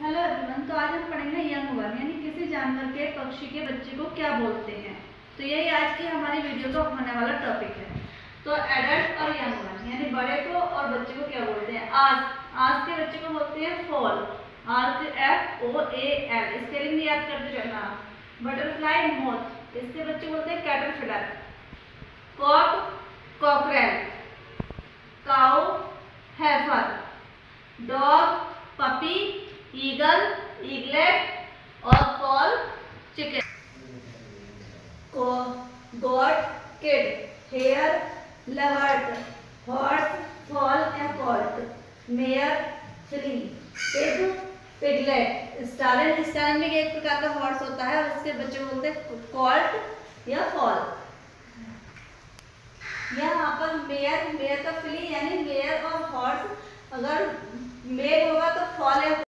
Hello everyone तो आज हम पढ़ेंगे यंग वन, यानी किसी जानवर के पक्षी के बच्चे को क्या बोलते हैं। तो यही आज की हमारी वीडियो का होने वाला टॉपिक है। तो एडल्ट और यंग वन यानी बड़े को और बच्चे को क्या बोलते हैं? आज आज के बच्चे को बोलते हैं foal or F O A L इसके लिए याद करते रहना। बटरफ्लाई मोथ इसके बच्चे बोलते हैं caterpillar cock cockerel cow heifer dog puppy eaglet और fowl chicken goat kid hare leveret horse foal या colt mare free pig piglet stallion stallion भी एक प्रकार का हॉर्स होता है और उसके बच्चे बोलते हैं कॉल्ट या फॉल यहाँ पर मेयर मेयर का फ्ली यानी मेयर और हॉर्स अगर मेल